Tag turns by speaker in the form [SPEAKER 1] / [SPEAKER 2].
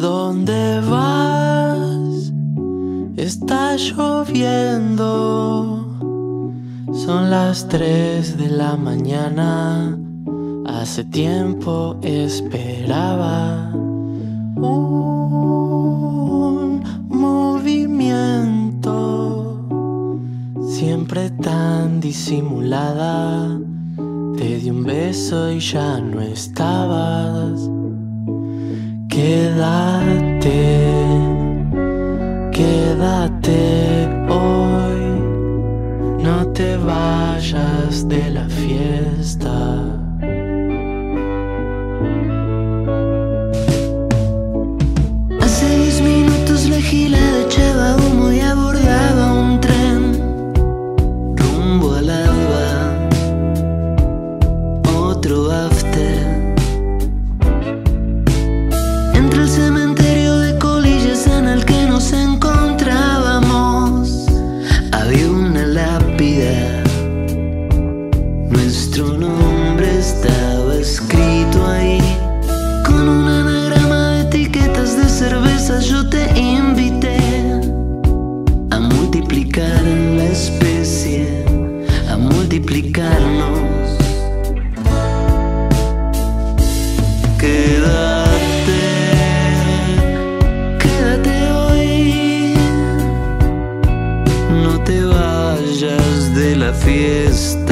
[SPEAKER 1] ¿Dónde vas? Está lloviendo. Son las 3 de la mañana. Hace tiempo esperaba un movimiento. Siempre tan disimulada. Te di un beso y ya no estabas. Quédate, quédate hoy. No te vayas de la fiesta.
[SPEAKER 2] Había una lápida. Nuestro nombre estaba escrito ahí. Con un anagrama de etiquetas de cervezas yo te invité a multiplicar la especie, a multiplicarnos. una fiesta.